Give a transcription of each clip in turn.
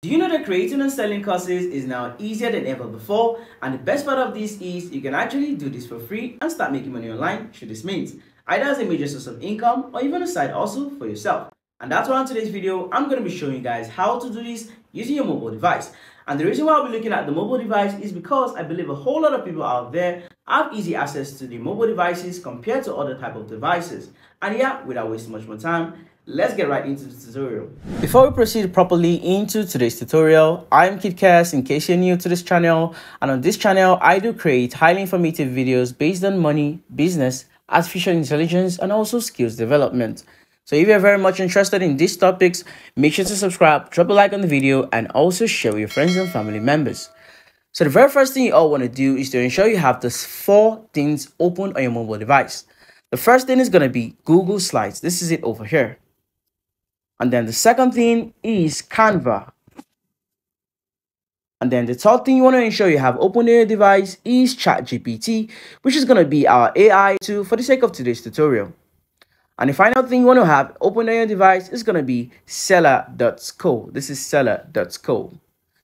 Do you know that creating and selling courses is now easier than ever before? And the best part of this is you can actually do this for free and start making money online through this means, either as a major source of income or even a side also for yourself. And that's why in today's video, I'm going to be showing you guys how to do this using your mobile device. And the reason why I'll be looking at the mobile device is because I believe a whole lot of people out there have easy access to the mobile devices compared to other type of devices. And yeah, without wasting much more time, let's get right into the tutorial. Before we proceed properly into today's tutorial, I'm Kidkes in case you're new to this channel and on this channel I do create highly informative videos based on money, business, artificial intelligence and also skills development. So if you're very much interested in these topics, make sure to subscribe, drop a like on the video and also share with your friends and family members. So the very first thing you all want to do is to ensure you have these four things open on your mobile device. The first thing is going to be Google Slides. This is it over here. And then the second thing is Canva. And then the third thing you want to ensure you have open on your device is ChatGPT, which is going to be our AI tool for the sake of today's tutorial. And the final thing you want to have open on your device is going to be Selar.co. This is Selar.co.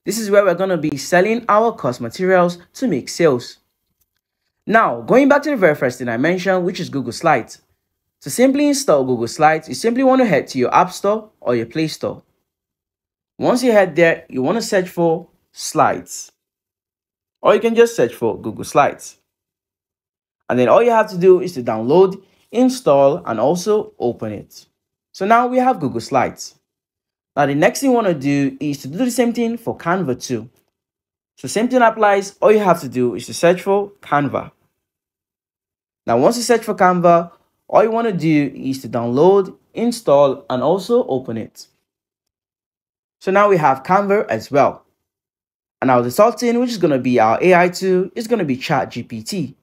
This is where we're going to be selling our course materials to make sales. Now, going back to the very first thing I mentioned, which is Google Slides. To simply install Google Slides, you simply want to head to your App Store or your Play Store. Once you head there, you want to search for Slides. Or you can just search for Google Slides. And then all you have to do is to download, install, and also open it. So now we have Google Slides. Now the next thing you want to do is to do the same thing for Canva too. So same thing applies. All you have to do is to search for Canva. Now once you search for Canva, all you want to do is to download, install, and also open it. So now we have Canva as well. And now the third which is going to be our AI tool, is going to be ChatGPT.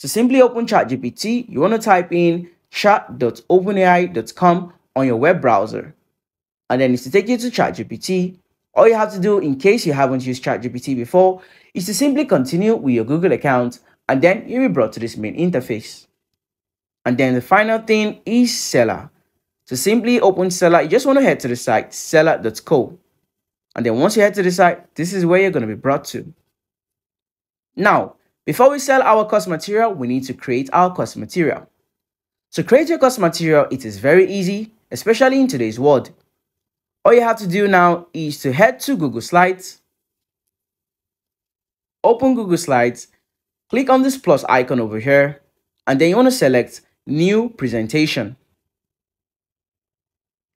To simply open ChatGPT, you want to type in chat.openai.com on your web browser. And then it's to take you to ChatGPT. All you have to do, in case you haven't used ChatGPT before, is to simply continue with your Google account and then you'll be brought to this main interface. And then the final thing is Selar. So simply open Selar, you just want to head to the site Selar.co. And then once you head to the site, this is where you're going to be brought to. Now, before we sell our course material, we need to create our course material. To create your course material, it is very easy, especially in today's world. All you have to do now is to head to Google Slides, open Google Slides, click on this plus icon over here, and then you want to select new presentation.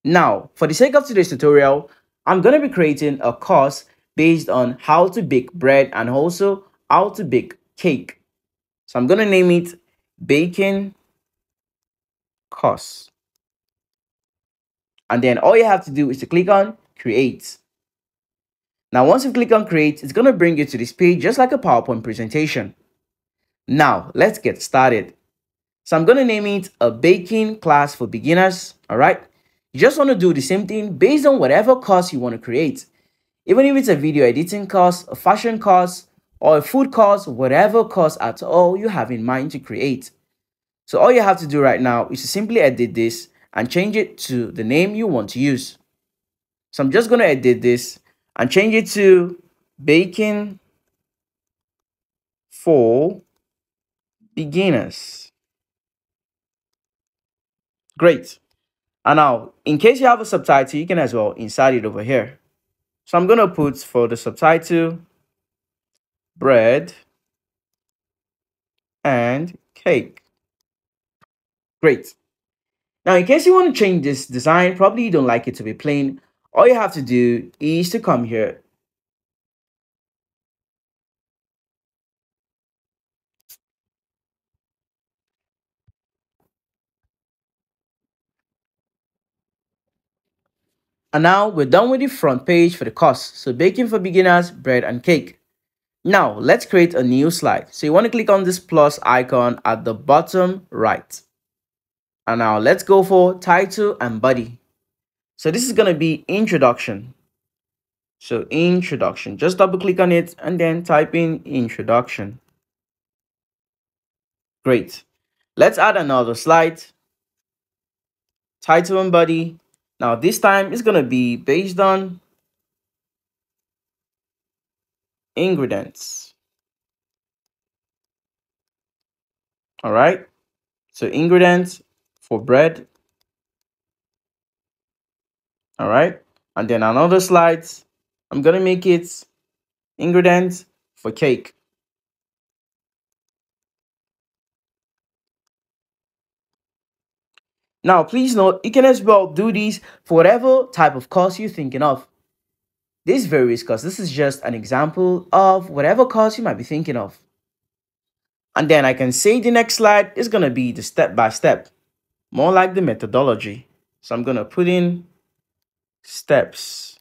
Now, for the sake of today's tutorial, I'm going to be creating a course based on how to bake bread and also how to bake cake. So I'm going to name it Baking Course. And then all you have to do is to click on Create. Now, once you click on Create, it's going to bring you to this page just like a PowerPoint presentation. Now, let's get started. So I'm going to name it a baking class for beginners. All right. You just want to do the same thing based on whatever course you want to create. Even if it's a video editing course, a fashion course, or a food course, whatever course at all you have in mind to create. So all you have to do right now is to simply edit this and change it to the name you want to use. So I'm just going to edit this and change it to baking for beginners. Great. And now, in case you have a subtitle, you can as well insert it over here. So I'm going to put for the subtitle, bread and cake. Great. Now, in case you want to change this design, probably you don't like it to be plain, all you have to do is to come here And now we're done with the front page for the course. So baking for beginners, bread and cake. Now let's create a new slide. So you want to click on this plus icon at the bottom right. And now let's go for title and body. So this is going to be introduction. So introduction, just double click on it and then type in introduction. Great. Let's add another slide. Title and body. Now this time it's going to be based on ingredients. All right. So ingredients for bread. All right. And then another slides. I'm going to make it ingredients for cake. Now, please note, you can as well do these for whatever type of course you're thinking of. This varies because this is just an example of whatever course you might be thinking of. And then I can say the next slide is going to be the step-by-step, -step, more like the methodology. So I'm going to put in steps.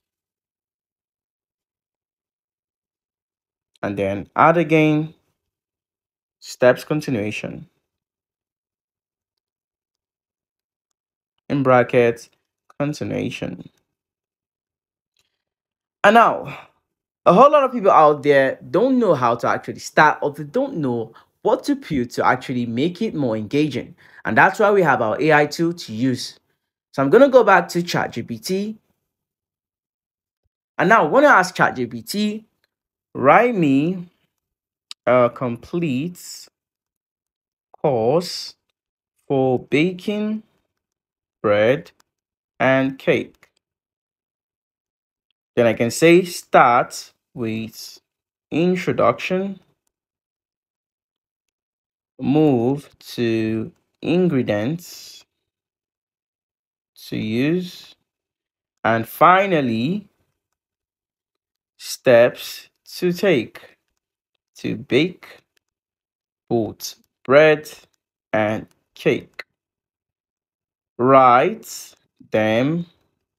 And then add again, steps continuation. In brackets, continuation. And now, a whole lot of people out there don't know how to actually start or they don't know what to put to actually make it more engaging. And that's why we have our AI tool to use. So I'm going to go back to ChatGPT. And now I want to ask ChatGPT, write me a complete course for baking bread and cake. Then I can say start with introduction, move to ingredients to use, and finally steps to take to bake both bread and cake. Write them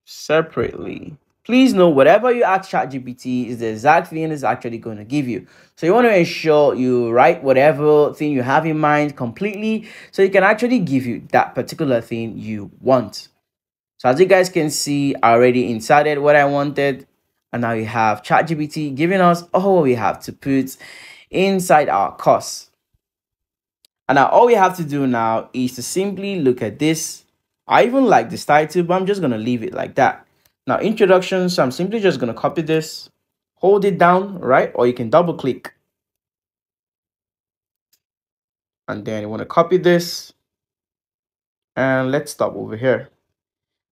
separately please know whatever you ask ChatGPT is the exact thing it's actually going to give you. So you want to ensure you write whatever thing you have in mind completely so it can actually give you that particular thing you want. So as you guys can see, I already inserted what I wanted. And now you have ChatGPT giving us all we have to put inside our course. And now all we have to do now is to simply look at this. I even like this title, but I'm just going to leave it like that. Now, introduction, so I'm simply just going to copy this, hold it down, right? Or you can double click. And then you want to copy this. And let's stop over here.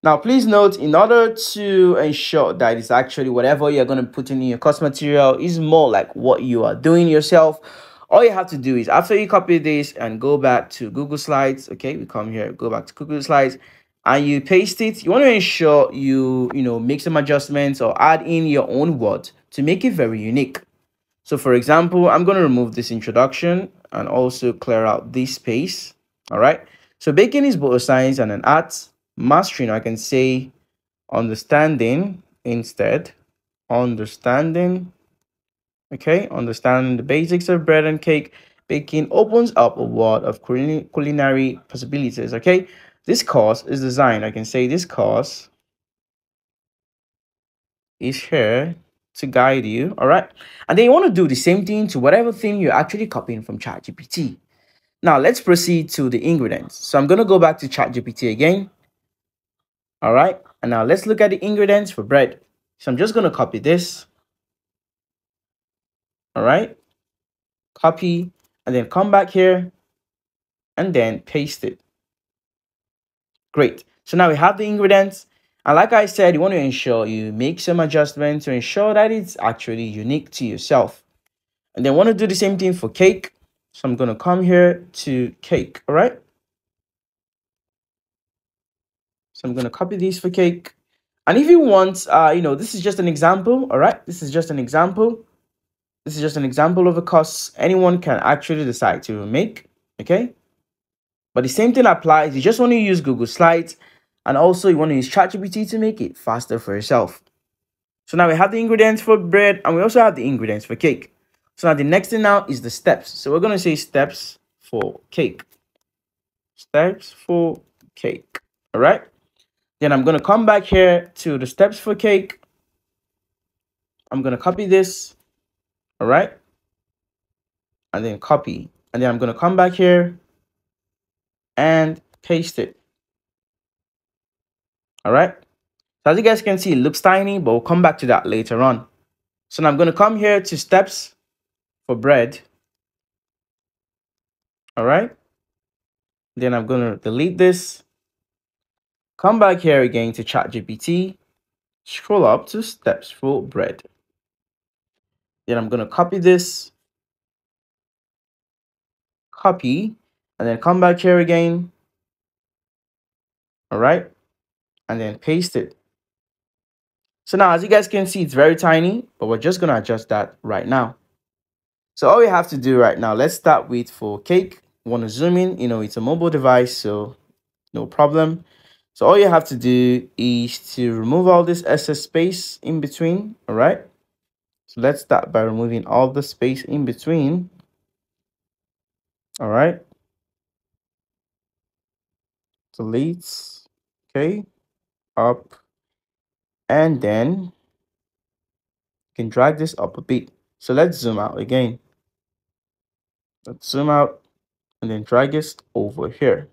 Now, please note, in order to ensure that it's actually whatever you're going to put in your course material is more like what you are doing yourself, all you have to do is after you copy this and go back to Google Slides, okay, we come here, go back to Google Slides, and you paste it, you want to ensure you, you know, make some adjustments or add in your own word to make it very unique. So for example, I'm going to remove this introduction and also clear out this space. All right. So baking is both a science and an art. Mastering, I can say understanding instead. Understanding. Okay. Understanding the basics of bread and cake. Baking opens up a world of culinary possibilities. Okay. This course is designed, I can say this course is here to guide you, all right? And then you want to do the same thing to whatever thing you're actually copying from ChatGPT. Now, let's proceed to the ingredients. So I'm going to go back to ChatGPT again. All right. And now let's look at the ingredients for bread. So I'm just going to copy this. All right. Copy and then come back here and then paste it. Great. So now we have the ingredients. And like I said, you want to ensure you make some adjustments to ensure that it's actually unique to yourself. And then want to do the same thing for cake. So I'm going to come here to cake. All right. So I'm going to copy these for cake. And if you want, uh, you know, this is just an example. All right. This is just an example. This is just an example of a cost anyone can actually decide to make. Okay. But the same thing applies. You just want to use Google Slides and also you want to use ChatGPT to make it faster for yourself. So now we have the ingredients for bread and we also have the ingredients for cake. So now the next thing now is the steps. So we're going to say steps for cake. Steps for cake. All right. Then I'm going to come back here to the steps for cake. I'm going to copy this. All right. And then copy. And then I'm going to come back here and paste it. All right. So as you guys can see, it looks tiny, but we'll come back to that later on. So now I'm going to come here to steps for bread. All right. Then I'm going to delete this. Come back here again to ChatGPT. Scroll up to steps for bread. Then I'm going to copy this. Copy. And then come back here again. All right. And then paste it. So now, as you guys can see, it's very tiny, but we're just going to adjust that right now. So all we have to do right now, let's start with for cake. Want to zoom in, you know, it's a mobile device, so no problem. So all you have to do is to remove all this excess space in between, all right? So let's start by removing all the space in between. All right. Delete, okay, up, and then you can drag this up a bit. So let's zoom out again. Let's zoom out and then drag this over here.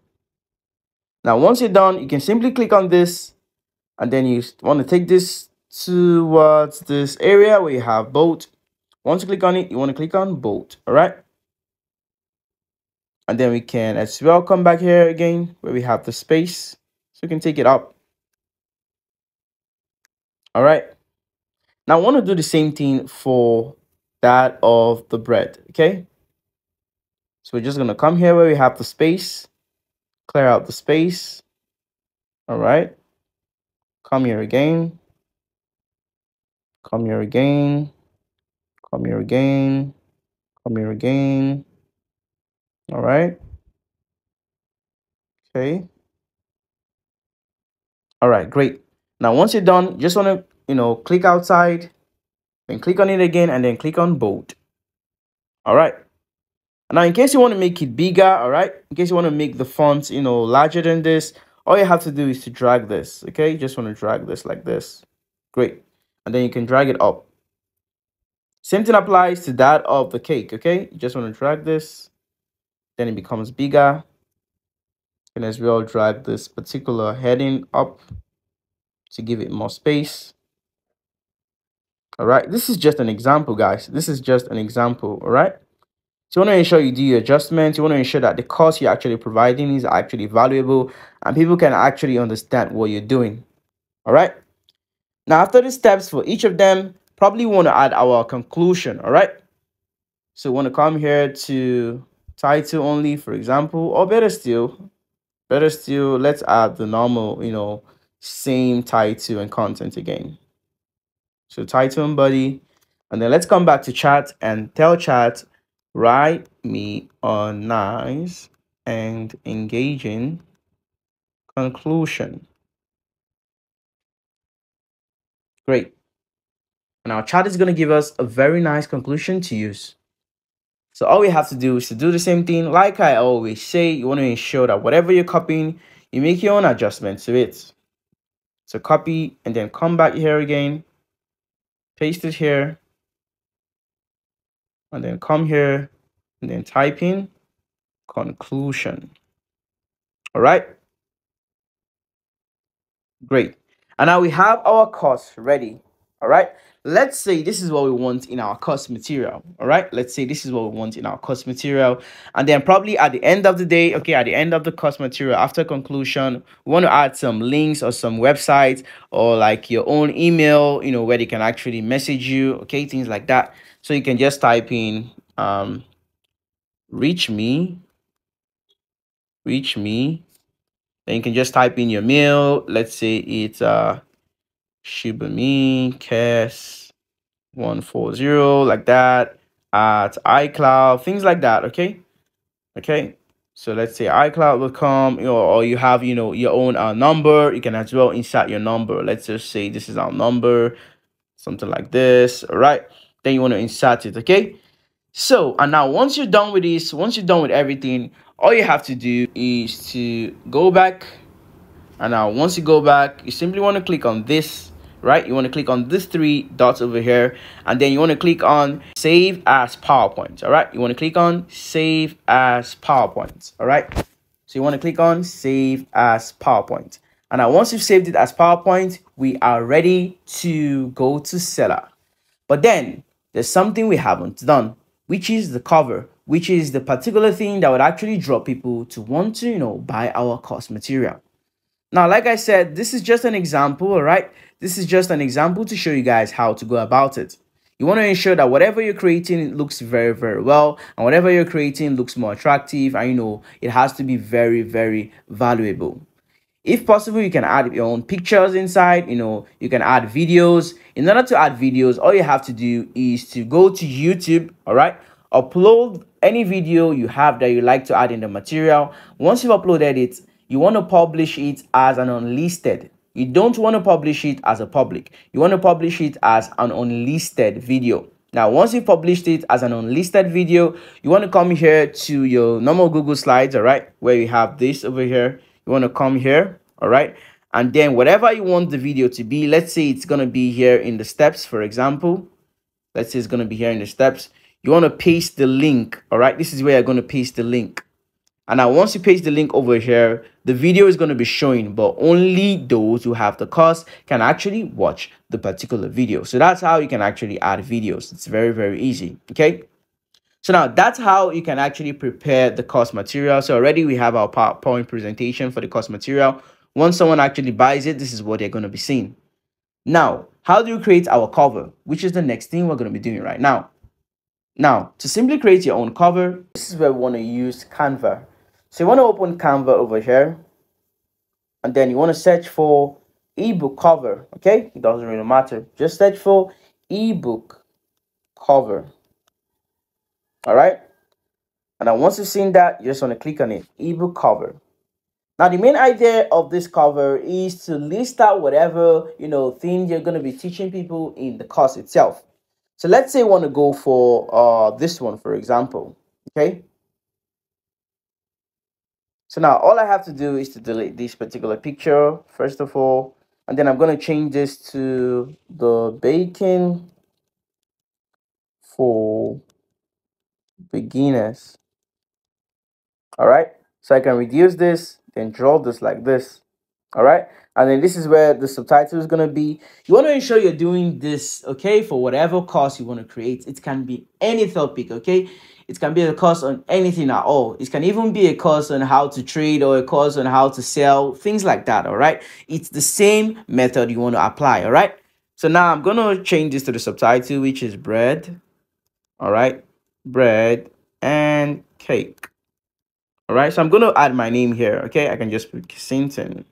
Now, once you're done, you can simply click on this and then you want to take this towards this area where you have boat. Once you click on it, you want to click on boat, all right? And then we can as well come back here again where we have the space. So we can take it up. All right. Now I want to do the same thing for that of the bread, okay? So we're just going to come here where we have the space, clear out the space. All right. Come here again. Come here again. Come here again. Come here again. All right. Okay. All right, great. Now, once you're done, just want to, you know, click outside, then click on it again, and then click on bold. All right. Now, in case you want to make it bigger, all right, in case you want to make the font, you know, larger than this, all you have to do is to drag this, okay? You just want to drag this like this. Great. And then you can drag it up. Same thing applies to that of the cake, okay? You just want to drag this, then it becomes bigger. And as well drag this particular heading up to give it more space. All right, this is just an example, guys. This is just an example, all right? So you want to ensure you do your adjustments. You want to ensure that the course you're actually providing is actually valuable and people can actually understand what you're doing. All right. Now, after the steps for each of them, probably want to add our conclusion. All right. So we want to come here to title only, for example, or better still, better still, let's add the normal, you know, same title and content again. So title and body. And then let's come back to chat and tell chat, write me a nice and engaging conclusion. Great. And our chat is going to give us a very nice conclusion to use. So all we have to do is to do the same thing. Like I always say, you want to ensure that whatever you're copying, you make your own adjustments to it. So copy and then come back here again, paste it here, and then come here and then type in conclusion. All right. Great. And now we have our course ready. All right? Let's say this is what we want in our course material all right? Let's say this is what we want in our course material. And then probably at the end of the day okay at the end of the course material after conclusion we want to add some links or some websites or like your own email you know where they can actually message you okay things like that. So you can just type in um reach me reach me then you can just type in your mail let's say it's uh Shibumi Kes 140 like that at iCloud, things like that, okay? Okay. So let's say iCloud.com, you know, or you have, you know, your own uh, number. You can as well insert your number. Let's just say this is our number, something like this. All right. Then you want to insert it, okay? So, and now once you're done with this, once you're done with everything, all you have to do is to go back. And now once you go back, you simply want to click on this right? You want to click on this three dots over here and then you want to click on save as powerpoint all right? You want to click on save as powerpoint all right? So you want to click on save as powerpoint. And now once you've saved it as powerpoint we are ready to go to Selar. But then there's something we haven't done, which is the cover, which is the particular thing that would actually draw people to want to, you know, buy our course material. Now, like I said, this is just an example, all right? This is just an example to show you guys how to go about it. You want to ensure that whatever you're creating looks very, very well, and whatever you're creating looks more attractive, and you know, it has to be very, very valuable. If possible, you can add your own pictures inside, you know, you can add videos. In order to add videos, all you have to do is to go to YouTube, all right? Upload any video you have that you like to add in the material. Once you've uploaded it, you want to publish it as an unlisted. You don't want to publish it as a public. You want to publish it as an unlisted video. Now, once you've published it as an unlisted video, you want to come here to your normal Google Slides, all right, where you have this over here. You want to come here all right and then whatever you want the video to be let's say it's going to be here in the steps for example let's say it's going to be here in the steps you want to paste the link all right? This is where you're going to paste the link. And now once you paste the link over here the video is going to be showing but only those who have the course can actually watch the particular video. So that's how you can actually add videos. It's very very easy okay? So now that's how you can actually prepare the course material. So already we have our powerpoint presentation for the course material. Once someone actually buys it, this is what they're going to be seeing. Now, how do you create our cover? Which is the next thing we're going to be doing right now. Now, to simply create your own cover, this is where we want to use Canva. So you want to open Canva over here. And then you want to search for ebook cover. Okay, it doesn't really matter. Just search for ebook cover. All right. And then once you've seen that, you just want to click on it, ebook cover. Now, the main idea of this cover is to list out whatever, you know, thing you're going to be teaching people in the course itself. So let's say you want to go for uh, this one, for example, okay? So now all I have to do is to delete this particular picture, first of all, and then I'm going to change this to the bacon for beginners. All right, so I can reduce this then draw this like this all right? And then this is where the subtitle is going to be you want to ensure you're doing this okay for whatever course you want to create. It can be any topic okay? It can be a course on anything at all. It can even be a course on how to trade or a course on how to sell things like that all right? It's the same method you want to apply all right? So now i'm going to change this to the subtitle which is bread all right? Bread and cake all right? So i'm going to add my name here okay? I can just put Sinton.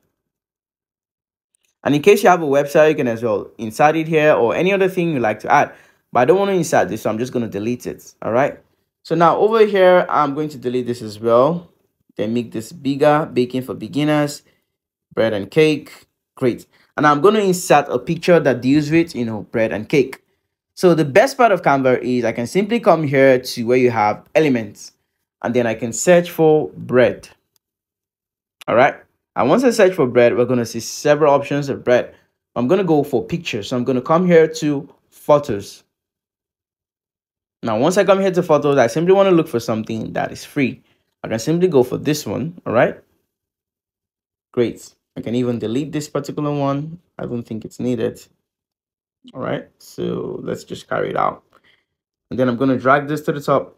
And in case you have a website you can as well insert it here or any other thing you like to add but i don't want to insert this so i'm just going to delete it all right so now over here i'm going to delete this as well then make this bigger baking for beginners bread and cake great and i'm going to insert a picture that deals with you know bread and cake so the best part of canva is i can simply come here to where you have elements and then I can search for bread. All right. And once I search for bread, we're going to see several options of bread. I'm going to go for pictures. So I'm going to come here to photos. Now, once I come here to photos, I simply want to look for something that is free. I can simply go for this one. All right. Great. I can even delete this particular one. I don't think it's needed. All right. So let's just carry it out. And then I'm going to drag this to the top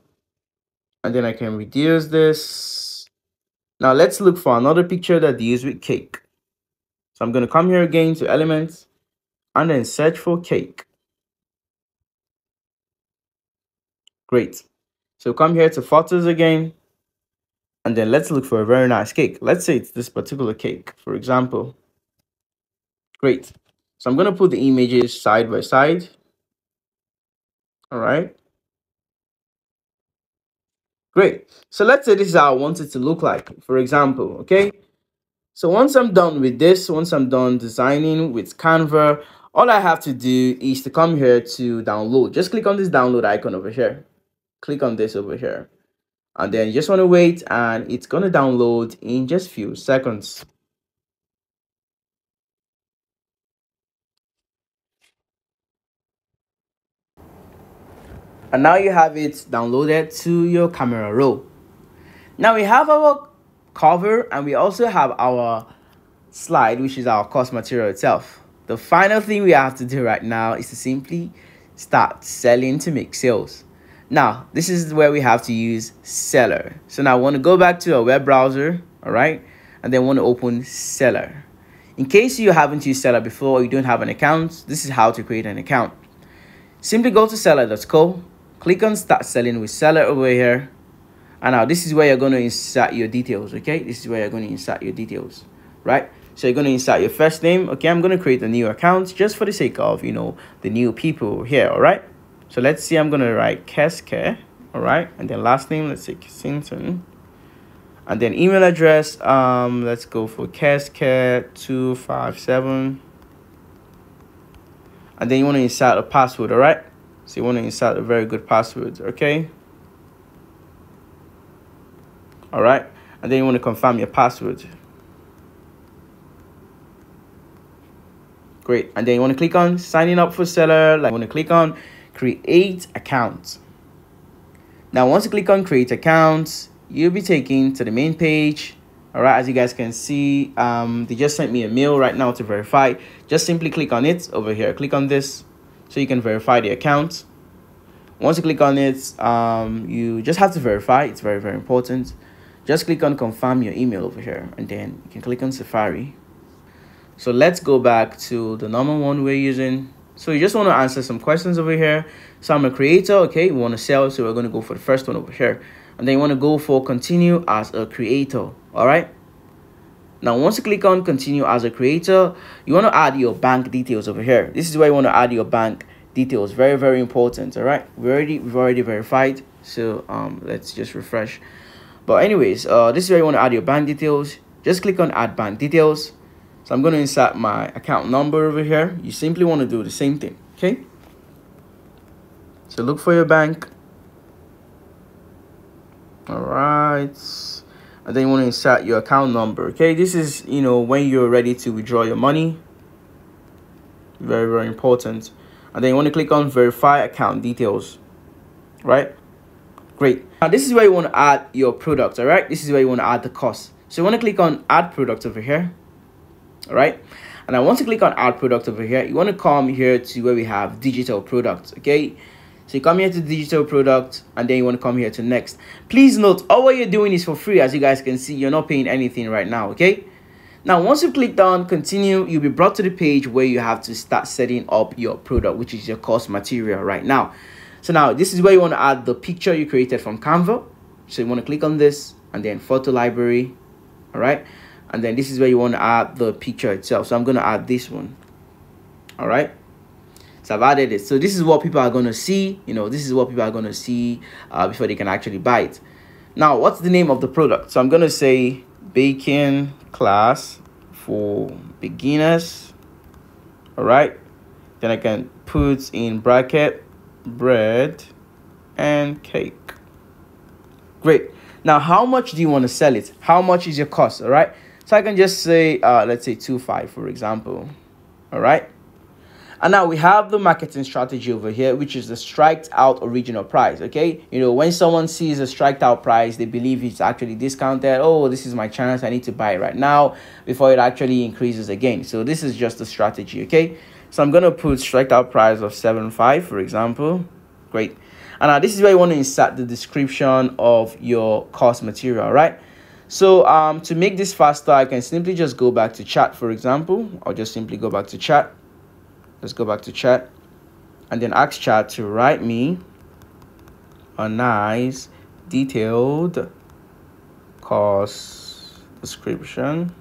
and then I can reduce this. Now let's look for another picture that deals with cake. So I'm going to come here again to elements and then search for cake. Great. So come here to photos again. And then let's look for a very nice cake. Let's say it's this particular cake, for example. Great. So I'm going to put the images side by side. All right. Great. So let's say this is how I want it to look like, for example, okay? So once I'm done with this, once I'm done designing with Canva, all I have to do is to come here to download. Just click on this download icon over here. Click on this over here. And then you just want to wait and it's going to download in just few seconds. And now you have it downloaded to your camera roll now we have our cover and we also have our slide which is our course material itself the final thing we have to do right now is to simply start selling to make sales. Now, this is where we have to use Selar. So now I want to go back to a web browser, all right? And then want to open Selar. In case you haven't used Selar before or you don't have an account, this is how to create an account. Simply go to Selar.co, click on start selling with Selar over here. And now this is where you're going to insert your details, okay? This is where you're going to insert your details, right? So you're going to insert your first name. Okay, I'm going to create a new account just for the sake of, you know, the new people here, all right? So let's see, I'm going to write Keske, all right? And then last name, let's say Kissington. And then email address, um, let's go for Keske257. And then you want to insert a password, all right? So you want to insert a very good password, okay? All right? And then you want to confirm your password. Great. And then you want to click on signing up for Selar. Like you want to click on create account. Now, once you click on create account, you'll be taken to the main page. All right, as you guys can see, um, they just sent me a mail right now to verify. Just simply click on it over here. Click on this so you can verify the account. Once you click on it, um, you just have to verify. It's very, very important. Just click on confirm your email over here and then you can click on Safari. So let's go back to the normal one we're using. So you just want to answer some questions over here. So I'm a creator, okay? We want to sell, so we're going to go for the first one over here. And then you want to go for continue as a creator, all right? Now, once you click on continue as a creator, you want to add your bank details over here. This is where you want to add your bank details. Very, very important, all right? We already, we've already verified. So um, let's just refresh. But anyways, uh, this is where you want to add your bank details. Just click on add bank details. So I'm going to insert my account number over here. You simply want to do the same thing, okay? So look for your bank. All right. And then you want to insert your account number, okay? This is, you know, when you're ready to withdraw your money. Very, very important. And then you want to click on verify account details, right? Great. Now, this is where you want to add your product, all right? This is where you want to add the cost. So you want to click on add product over here all right and I want to click on add product over here you want to come here to where we have digital products okay so you come here to digital product and then you want to come here to next. Please note all what you're doing is for free as you guys can see. You're not paying anything right now okay? Now once you click on continue you'll be brought to the page where you have to start setting up your product which is your course material right now. So now this is where you want to add the picture you created from canva. So you want to click on this and then photo library all right and then this is where you want to add the picture itself. So i'm going to add this one all right so i've added it. So this is what people are going to see you know this is what people are going to see uh, before they can actually buy it. Now what's the name of the product? So i'm going to say baking class for beginners. All right then i can put in bracket bread and cake. Great. Now how much do you want to sell it? How much is your cost? All right so I can just say, uh, let's say 2.5, for example. All right. And now we have the marketing strategy over here, which is the striked out original price. Okay. You know, when someone sees a striked out price, they believe it's actually discounted. Oh, this is my chance. I need to buy it right now before it actually increases again. So this is just a strategy. Okay. So I'm to put striked out price of 7.5, for example. Great. And now this is where you want to insert the description of your course material, right? So um, to make this faster, I can simply just go back to chat, for example. I'll just simply go back to chat. Let's go back to chat. And then ask chat to write me a nice detailed course description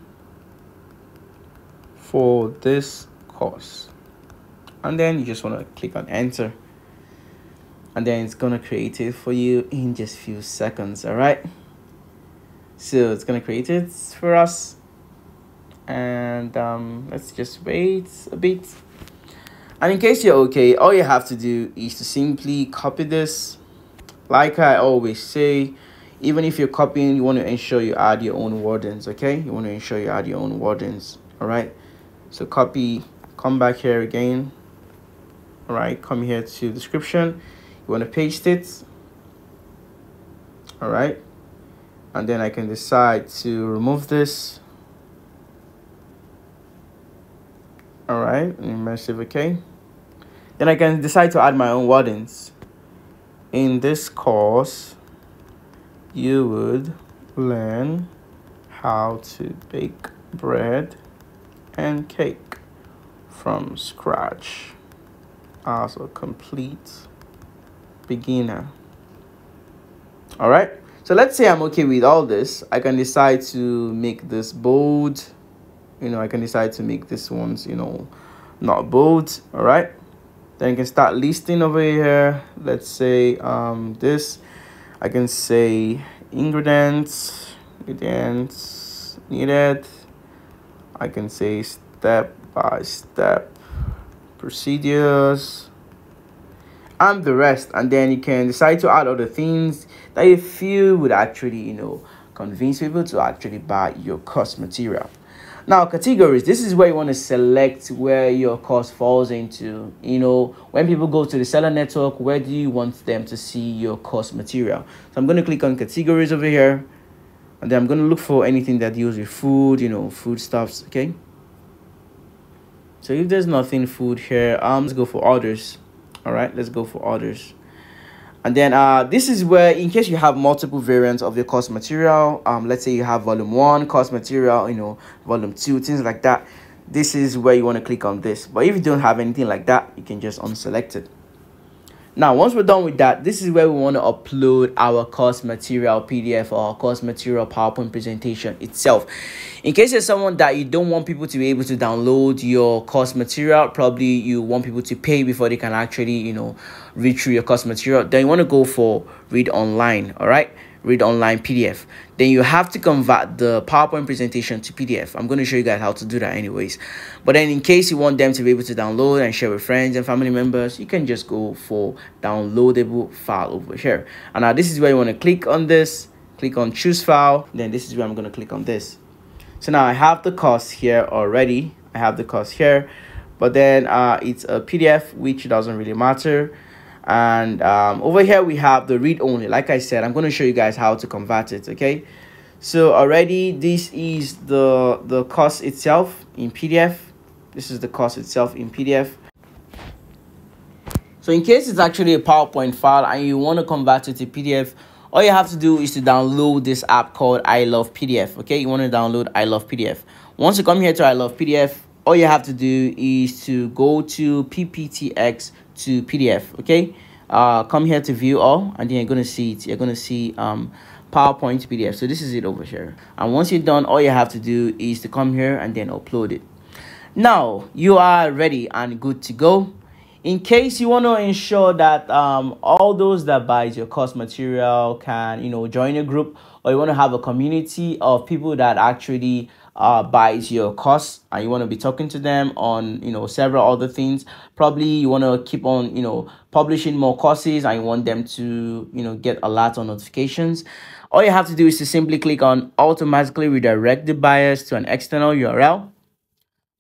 for this course. And then you just want to click on enter. And then it's going to create it for you in just a few seconds, all right? so it's gonna create it for us and um, let's just wait a bit and in case you're okay all you have to do is to simply copy this. Like I always say even if you're copying you want to ensure you add your own wordings okay? You want to ensure you add your own wordings all right so copy come back here again all right come here to description. You want to paste it all right and then I can decide to remove this all right immersive okay then I can decide to add my own wordings. In this course you would learn how to bake bread and cake from scratch. As a complete beginner. All right so let's say i'm okay with all this. I can decide to make this bold you know i can decide to make this ones you know not bold all right then you can start listing over here. Let's say um this. I can say ingredients ingredients needed. I can say step by step procedures and the rest. And then you can decide to add other things that you feel would actually you know convince people to actually buy your course material now categories this is where you want to select where your course falls into. You know when people go to the Selar network where do you want them to see your course material? So i'm going to click on categories over here and then i'm going to look for anything that deals with food you know food stuffs okay? So if there's nothing food here um let's go for orders all right? Let's go for orders and then uh, this is where in case you have multiple variants of your course material um, let's say you have volume one course material you know volume two things like that this is where you want to click on this. But if you don't have anything like that you can just unselect it now once we're done with that this is where we want to upload our course material pdf or course material powerpoint presentation itself. In case you're someone that you don't want people to be able to download your course material probably you want people to pay before they can actually you know read through your course material then you want to go for read online all right read online pdf then you have to convert the powerpoint presentation to pdf i'm going to show you guys how to do that anyways. But then in case you want them to be able to download and share with friends and family members you can just go for downloadable file over here. And now this is where you want to click on this. Click on choose file. Then this is where i'm going to click on this. So now i have the course here already. I have the course here. But then uh it's a pdf which doesn't really matter and um, over here we have the read only. Like i said i'm going to show you guys how to convert it okay? So already this is the the course itself in pdf this is the course itself in pdf so in case it's actually a powerpoint file and you want to convert it to pdf all you have to do is to download this app called i love pdf okay? You want to download i love pdf once you come here to i love pdf all you have to do is to go to pptx to PDF, okay? Uh, come here to view all, and then you're to see it. You're to see um, PowerPoint PDF. So this is it over here. And once you're done, all you have to do is to come here and then upload it. Now, you are ready and good to go. In case you want to ensure that um, all those that buys your course material can, you know, join a group or you want to have a community of people that actually uh, buys your course and you want to be talking to them on you know several other things. Probably you want to keep on you know publishing more courses and you want them to you know get a lot of notifications. All you have to do is to simply click on automatically redirect the buyers to an external url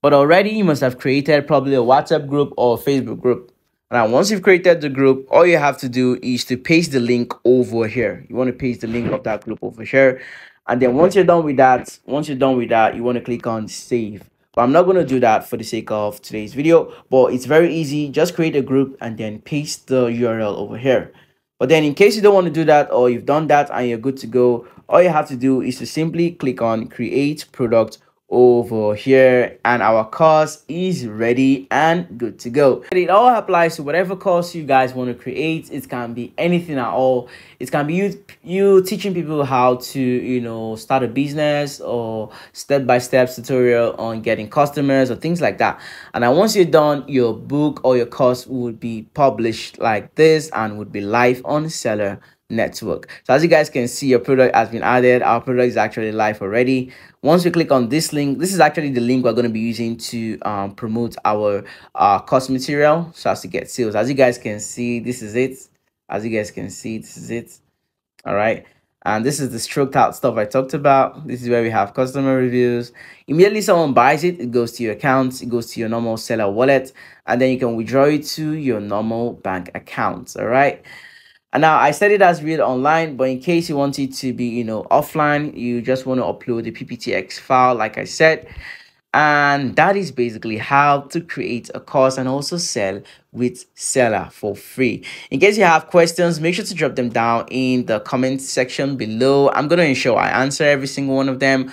but already you must have created probably a whatsapp group or facebook group. Now, once you've created the group, all you have to do is to paste the link over here. You want to paste the link of that group over here and then once you're done with that once you're done with that you want to click on save. But i'm not going to do that for the sake of today's video but it's very easy. Just create a group and then paste the url over here. But then in case you don't want to do that or you've done that and you're good to go all you have to do is to simply click on create product over here and our course is ready and good to go. It all applies to whatever course you guys want to create. It can be anything at all. It can be you you teaching people how to you know start a business or step-by-step -step tutorial on getting customers or things like that. And then once you're done your book or your course would be published like this and would be live on Selar network. So as you guys can see your product has been added. Our product is actually live already. Once you click on this link this is actually the link we're going to be using to um, promote our uh, material. So as to get sales as you guys can see this is it. As you guys can see this is it. All right. And this is the stroked out stuff i talked about. This is where we have customer reviews. Immediately someone buys it it goes to your account it goes to your normal Selar wallet and then you can withdraw it to your normal bank account. All right and now I set it as read online, but in case you want it to be, you know, offline, you just want to upload the PPTX file, like I said. and that is basically how to create a course and also sell with Selar for free. In case you have questions make sure to drop them down in the comment section below. I'm going to ensure i answer every single one of them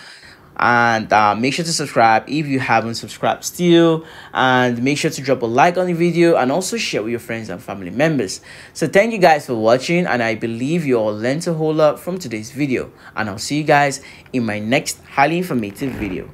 and uh, make sure to subscribe if you haven't subscribed still. And make sure to drop a like on the video and also share with your friends and family members. So thank you guys for watching and i believe you all learned a whole lot from today's video. And i'll see you guys in my next highly informative video